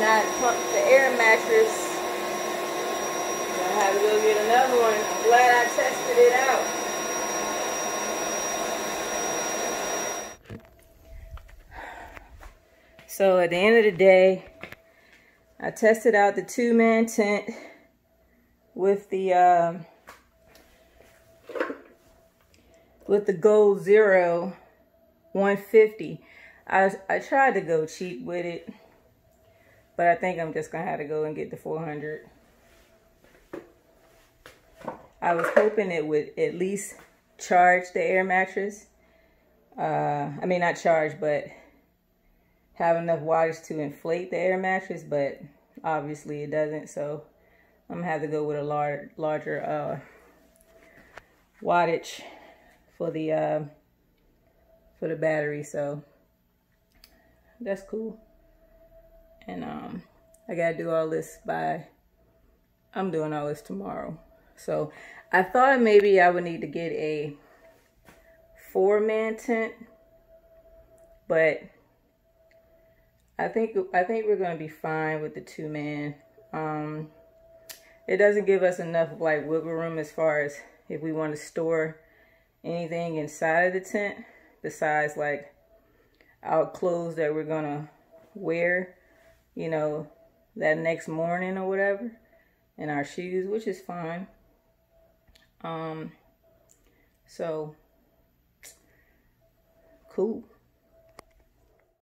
not pump the air mattress. I have to go get another one. I'm glad I tested it out. So at the end of the day, I tested out the two-man tent with the um, with the Goal Zero 150. I I tried to go cheap with it, but I think I'm just gonna have to go and get the 400. I was hoping it would at least charge the air mattress. Uh, I mean, not charge, but have enough wattage to inflate the air mattress, but obviously it doesn't. So I'm gonna have to go with a large, larger uh, wattage for the uh, for the battery. So that's cool. And um, I gotta do all this by. I'm doing all this tomorrow. So I thought maybe I would need to get a four man tent, but I think I think we're gonna be fine with the two man. Um, it doesn't give us enough like wiggle room as far as if we want to store anything inside of the tent besides like our clothes that we're gonna wear, you know, that next morning or whatever, in our shoes, which is fine. Um, so cool.